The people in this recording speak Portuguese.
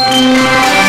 Música